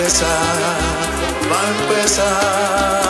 empezar, va a empezar.